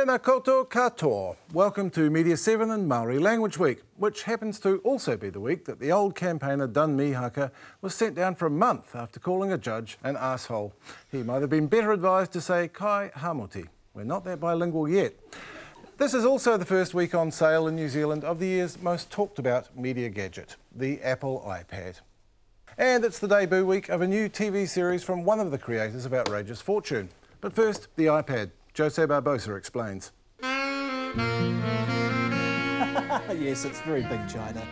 Tēnā koutou katoa. Welcome to Media 7 and Maori Language Week, which happens to also be the week that the old campaigner Dun Mihaka was sent down for a month after calling a judge an asshole. He might have been better advised to say kai hamuti. We're not that bilingual yet. This is also the first week on sale in New Zealand of the year's most talked about media gadget, the Apple iPad. And it's the debut week of a new TV series from one of the creators of Outrageous Fortune. But first, the iPad. Jose Barbosa explains. yes, it's very big China.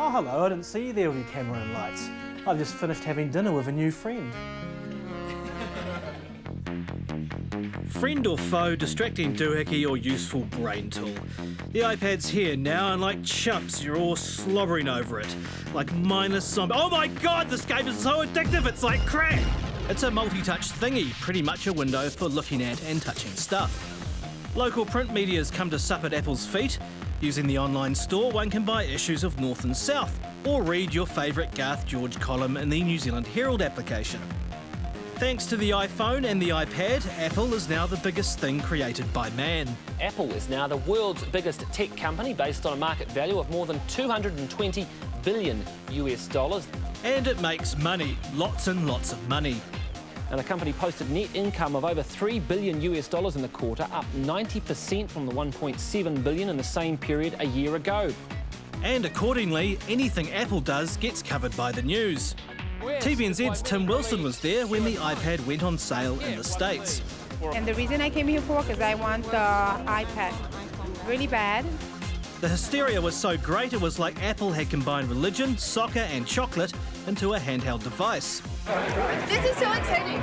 Oh, hello, I didn't see you there with your camera and lights. I've just finished having dinner with a new friend. Friend or foe, distracting doohickey or useful brain tool. The iPad's here now, and like chumps, you're all slobbering over it. Like mindless zombie. Oh my god, this game is so addictive, it's like crack! It's a multi-touch thingy, pretty much a window for looking at and touching stuff. Local print media's come to sup at Apple's feet. Using the online store, one can buy issues of North and South, or read your favourite Garth George column in the New Zealand Herald application. Thanks to the iPhone and the iPad, Apple is now the biggest thing created by man. Apple is now the world's biggest tech company based on a market value of more than 220 billion US dollars. And it makes money, lots and lots of money. And the company posted net income of over 3 billion US dollars in the quarter, up 90% from the 1.7 billion in the same period a year ago. And accordingly, anything Apple does gets covered by the news. TVNZ's Tim Wilson was there when the iPad went on sale in the States. And the reason I came here for because I want the iPad really bad. The hysteria was so great it was like Apple had combined religion, soccer, and chocolate into a handheld device. This is so exciting.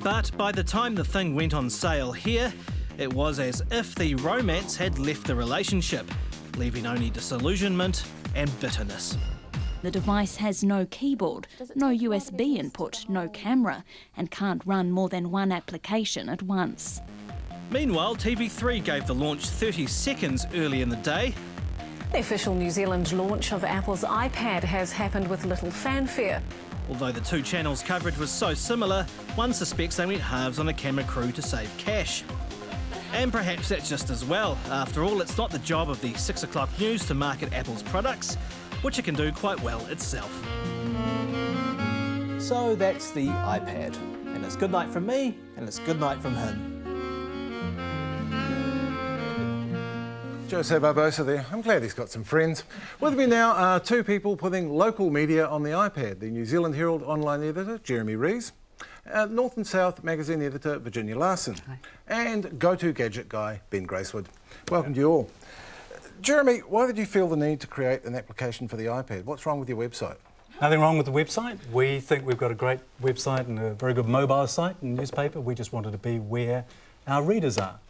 But by the time the thing went on sale here, it was as if the romance had left the relationship, leaving only disillusionment and bitterness. The device has no keyboard, no USB input, no camera, and can't run more than one application at once. Meanwhile, TV3 gave the launch 30 seconds early in the day. The official New Zealand launch of Apple's iPad has happened with little fanfare. Although the two channels' coverage was so similar, one suspects they went halves on a camera crew to save cash. And perhaps that's just as well. After all, it's not the job of the 6 o'clock news to market Apple's products, which it can do quite well itself. So that's the iPad. And it's good night from me, and it's good night from him. Jose Barbosa there. I'm glad he's got some friends. With me now are two people putting local media on the iPad the New Zealand Herald online editor, Jeremy Rees, uh, North and South magazine editor, Virginia Larson, Hi. and go to gadget guy, Ben Gracewood. Welcome to you all. Jeremy, why did you feel the need to create an application for the iPad? What's wrong with your website? Nothing wrong with the website. We think we've got a great website and a very good mobile site and newspaper. We just wanted to be where our readers are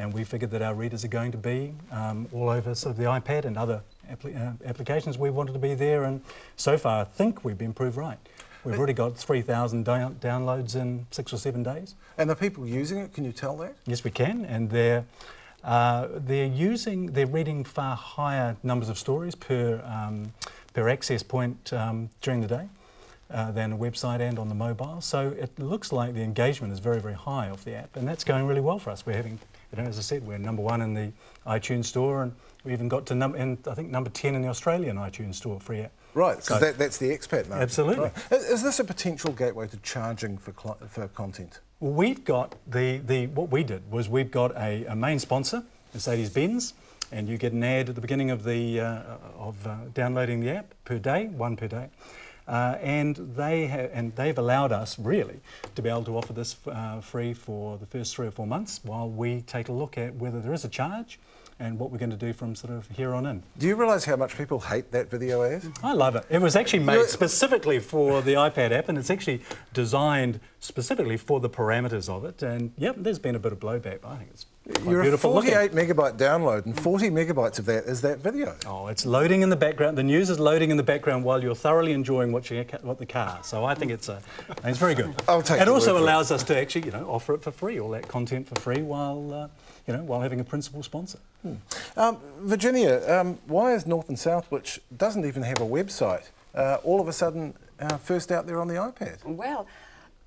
and we figured that our readers are going to be um, all over sort of the iPad and other uh, applications. We wanted to be there, and so far I think we've been proved right. We've already got 3,000 down downloads in six or seven days. And the people using it, can you tell that? Yes, we can, and they're uh, they're using, they're reading far higher numbers of stories per um, per access point um, during the day. Uh, than a website and on the mobile. So it looks like the engagement is very, very high off the app, and that's going really well for us. We're having you know, as I said, we're number one in the iTunes store, and we even got to number, I think number ten in the Australian iTunes store free app. Right, because so, that, that's the expat market. Absolutely. Right. Is this a potential gateway to charging for for content? Well, we've got the, the what we did was we've got a, a main sponsor, Mercedes Benz, and you get an ad at the beginning of the uh, of uh, downloading the app per day, one per day. Uh, and they have, and they've allowed us really to be able to offer this uh, free for the first three or four months while we take a look at whether there is a charge and what we're going to do from sort of here on in. Do you realise how much people hate that video ad? I love it. It was actually made specifically for the iPad app and it's actually designed specifically for the parameters of it. And yep, there's been a bit of blowback, but I think it's You're beautiful a 48 looking. megabyte download and 40 megabytes of that is that video. Oh, it's loading in the background. The news is loading in the background while you're thoroughly enjoying watching what the car. So I think it's a, it's very good. I'll take It also allows us to actually, you know, offer it for free, all that content for free while, uh, you know, while having a principal sponsor. Hmm. Um, Virginia, um, why is North and South, which doesn't even have a website, uh, all of a sudden uh, first out there on the iPad? Well,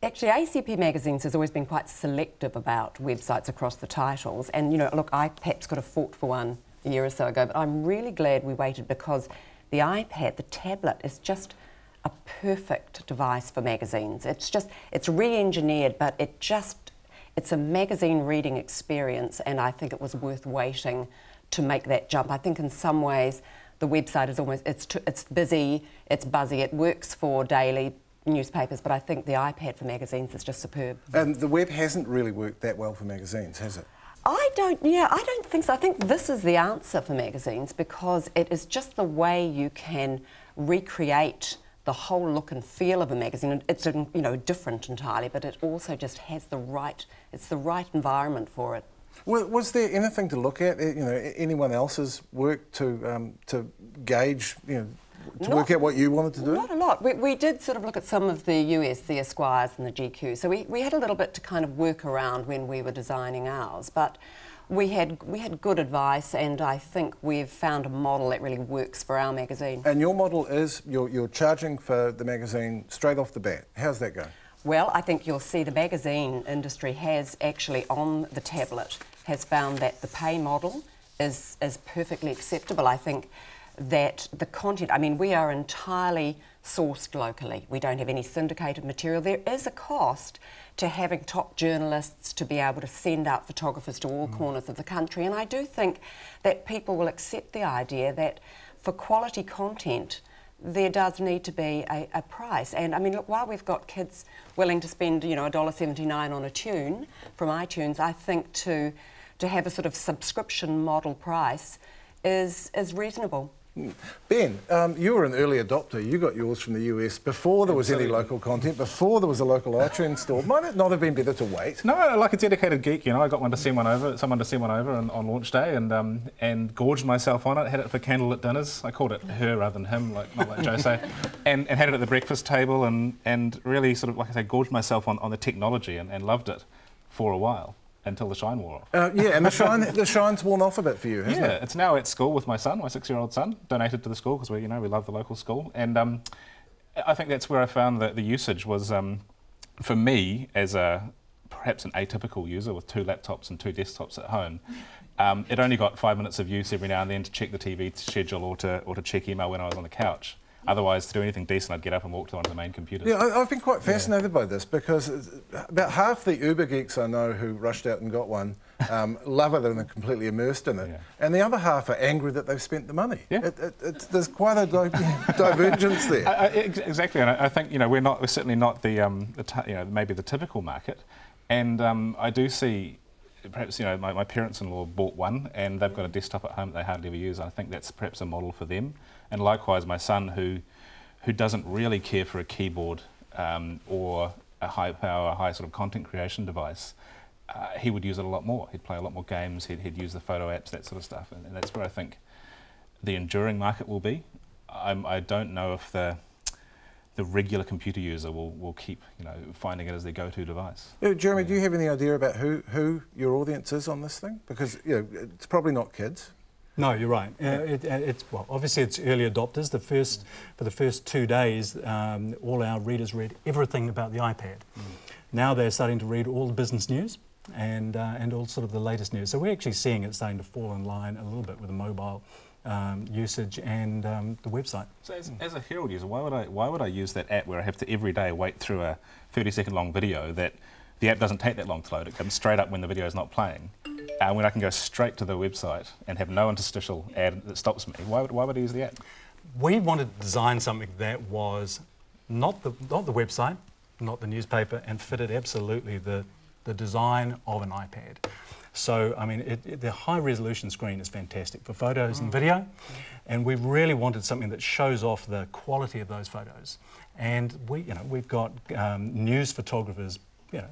Actually, ACP Magazines has always been quite selective about websites across the titles. And, you know, look, I perhaps could have fought for one a year or so ago, but I'm really glad we waited because the iPad, the tablet, is just a perfect device for magazines. It's just, it's re-engineered, but it just, it's a magazine reading experience, and I think it was worth waiting to make that jump. I think in some ways the website is almost, it's, too, it's busy, it's buzzy, it works for daily newspapers, but I think the iPad for magazines is just superb. And the web hasn't really worked that well for magazines, has it? I don't, yeah, I don't think so. I think this is the answer for magazines because it is just the way you can recreate the whole look and feel of a magazine. It's, you know, different entirely, but it also just has the right, it's the right environment for it. Was there anything to look at? You know, anyone else's work to um, to gauge, you know, to Not- work out what you wanted to do? Not a lot. We, we did sort of look at some of the US, the Esquires and the GQ. So we, we had a little bit to kind of work around when we were designing ours. But we had, we had good advice, and I think we've found a model that really works for our magazine. And your model is you're, you're charging for the magazine straight off the bat. How's that going? Well, I think you'll see the magazine industry has actually on the tablet has found that the pay model is is perfectly acceptable. I think that the content, I mean, we are entirely sourced locally. We don't have any syndicated material. There is a cost to having top journalists to be able to send out photographers to all mm. corners of the country. And I do think that people will accept the idea that for quality content, there does need to be a, a price. And I mean, look, while we've got kids willing to spend, you know, $1.79 on a tune from iTunes, I think to, to have a sort of subscription model price is, is reasonable. Ben, um, you were an early adopter. You got yours from the US before there was any local content, before there was a local iTunes store. Might it not have been better to wait? No, like a dedicated geek, you know, I got one to send one over, someone to send one over on, on launch day, and um, and gorged myself on it. Had it for candlelit dinners. I called it her rather than him, like not like Jose, and, and had it at the breakfast table, and and really sort of like I say, gorged myself on, on the technology, and, and loved it for a while until the shine wore off. Uh, yeah, and the shine, the shine's worn off a bit for you, hasn't yeah, it? it's now at school with my son, my six-year-old son, donated to the school because we, you know, we love the local school, and um, I think that's where I found that the usage was, um, for me, as a perhaps an atypical user with two laptops and two desktops at home. Um, it only got five minutes of use every now and then to check the TV schedule or to, or to check email when I was on the couch. Otherwise, to do anything decent, I'd get up and walk to one of the main computers. Yeah, I, I've been quite fascinated by this because about half the Uber geeks I know who rushed out and got one um, love it and are completely immersed in it, Yeah. and the other half are angry that they've spent the money. Yeah. It, it, it's, there's quite a di- divergence there. I, I, exactly, and I, I think you know we're not we're certainly not the, um, the t- you know maybe the typical market, and um, I do see perhaps you know my, my parents-in-law bought one and they've got a desktop at home that they hardly ever use. I think that's perhaps a model for them, and likewise my son who who doesn't really care for a keyboard um, or a high power, high sort of content creation device. Uh, he would use it a lot more. He'd play a lot more games. He'd, he'd use the photo apps, that sort of stuff, and, and that's where I think the enduring market will be. I'm, I don't know if the the regular computer user will, will keep you know finding it as their go-to device. Uh, Jeremy, do you have any idea about who, who your audience is on this thing? Because you know, it's probably not kids. No, you're right. Uh, it, it's well, obviously it's early adopters. The first for the first two days, um, all our readers read everything about the iPad. Now they're starting to read all the business news and uh, and all sort of the latest news. So we're actually seeing it starting to fall in line a little bit with the mobile um, usage and um, the website. So as, as a Herald user, why would I why would I use that app where I have to every day wait through a 30 second long video that the app doesn't take that long to load. It comes straight up when the video is not playing. Uh, when I can go straight to the website and have no interstitial ad that stops me, why would, why would I use the app? We wanted to design something that was not the not the website, not the newspaper, and fitted absolutely the the design of an iPad. So I mean, it, it- the high resolution screen is fantastic for photos and video, and we really wanted something that shows off the quality of those photos. And we, you know, we've got um, news photographers, you know.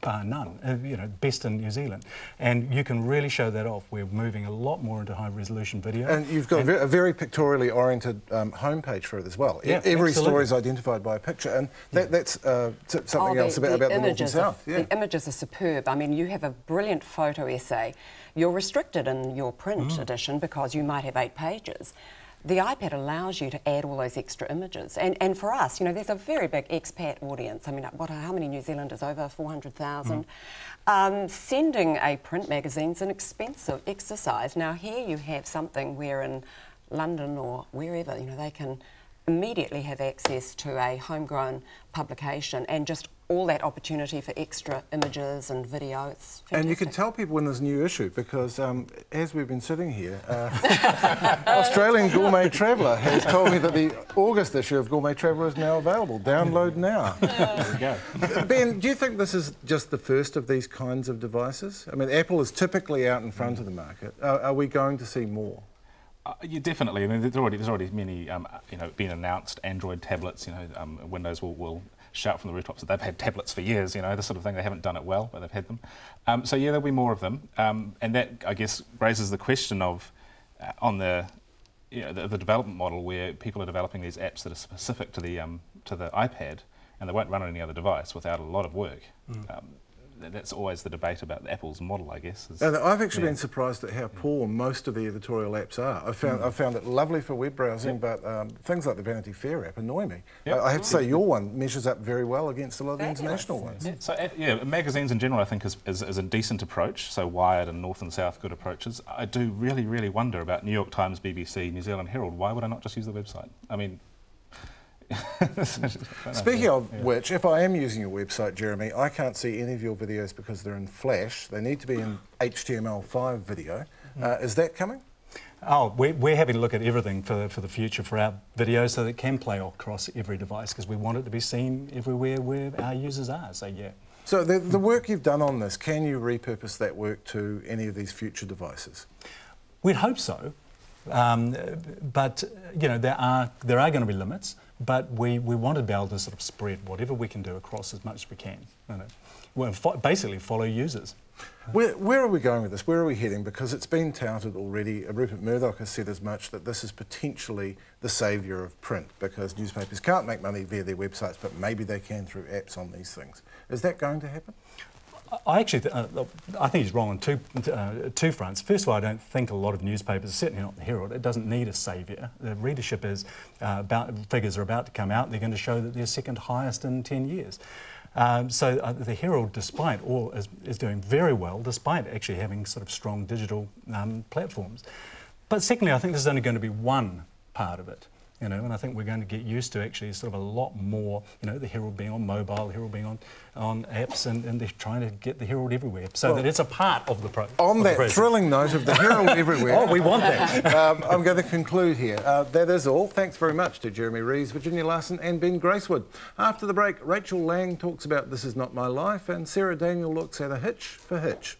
Bar none, uh, you know, best in New Zealand, and you can really show that off. We're moving a lot more into high resolution video, And you've got a, ve- a very pictorially oriented um, homepage for it as well. Yeah, Every absolutely. story is identified by a picture, and that, that's uh, something Oh, else about, about the, North and images are- Yeah. The images are superb. I mean, you have a brilliant photo essay. You're restricted in your print Mm. edition because you might have eight pages. The iPad allows you to add all those extra images. And, and for us, you know, there's a very big expat audience. I mean, what, how many New Zealanders? Over 400,000. Mm. Um, sending a print magazine is an expensive exercise. Now, here you have something where in London or wherever, you know, they can immediately have access to a homegrown publication and just all that opportunity for extra images and videos. And you can tell people when there's a new issue because um, as we've been sitting here, uh, Australian Gourmet Traveller has told me that the August issue of Gourmet Traveller is now available. Download now. there we go. Ben, do you think this is just the first of these kinds of devices? I mean, Apple is typically out in front of the market. Uh, are we going to see more? Uh, yeah, definitely. I mean, there's already there's already many um, you know been announced Android tablets. You know, um, Windows will, will shout from the rooftops that they've had tablets for years. You know, the sort of thing. They haven't done it well, but they've had them. Um, so yeah, there'll be more of them, um, and that I guess raises the question of uh, on the, you know, the, the development model where people are developing these apps that are specific to the um, to the iPad, and they won't run on any other device without a lot of work. Mm that's always the debate about the Apple's model, I guess. Is, I've actually yeah. been surprised at how poor most of the editorial apps are. I've found, mm. I've found it lovely for web browsing, yep. but um, things like the Vanity Fair app annoy me. Yep. I, I have to say, your one measures up very well against a lot of the international ones. Yeah. So, uh, yeah, magazines in general, I think, is, is, is, a decent approach. So, Wired and North and South, good approaches. I do really, really wonder about New York Times, BBC, New Zealand Herald. Why would I not just use the website? I mean, Speaking of yeah. which, if I am using your website, Jeremy, I can't see any of your videos because they're in Flash. They need to be in HTML5 video. Mm. Uh, is that coming? Oh, we're, we're having a look at everything for the, for the future for our videos so that it can play across every device because we want it to be seen everywhere where our users are. So, yeah. So, the, the work you've done on this, can you repurpose that work to any of these future devices? We'd hope so. Um, but, you know, there are, there are going to be limits but we, we want to be able to sort of spread whatever we can do across as much as we can. You know. Well, fo basically follow users. Where, where, are we going with this? Where are we heading? Because it's been touted already. Rupert Murdoch has said as much that this is potentially the saviour of print because newspapers can't make money via their websites, but maybe they can through apps on these things. Is that going to happen? I actually, th uh, I think he's wrong on two, uh, two fronts. First of all, I don't think a lot of newspapers, certainly not the Herald, it doesn't need a saviour. The readership is uh, about, figures are about to come out. They're going to show that they're second highest in 10 years. Um, so uh, the Herald, despite all, is, is, doing very well, despite actually having sort of strong digital um, platforms. But secondly, I think there's only going to be one part of it you know, and I think we're going to get used to actually sort of a lot more, you know, the Herald being on mobile, the Herald being on, on apps, and, and they're trying to get the Herald everywhere so well, that it's a part of the pro. On that thrilling note of the Herald everywhere. oh, we want that. um, I'm going to conclude here. Uh, that is all. Thanks very much to Jeremy Reeves, Virginia Larson, and Ben Gracewood. After the break, Rachel Lang talks about This Is Not My Life, and Sarah Daniel looks at a hitch for Hitch.